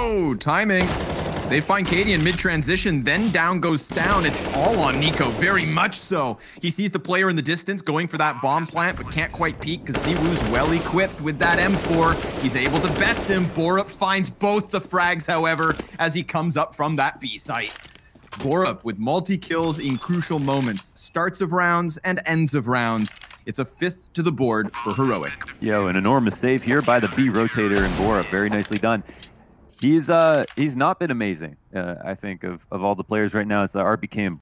Whoa, timing. They find Cadian mid-transition, then down goes down. It's all on NiKo, very much so. He sees the player in the distance going for that bomb plant, but can't quite peek because ZywOo's well equipped with that M4. He's able to best him. b0RUP finds both the frags, however, as he comes up from that B site. b0RUP with multi-kills in crucial moments, starts of rounds and ends of rounds. It's a fifth to the board for Heroic. Yo, an enormous save here by the B rotator and b0RUP. Very nicely done. He's uh he's not been amazing. Uh, I think of of all the players right now, it's the RPK and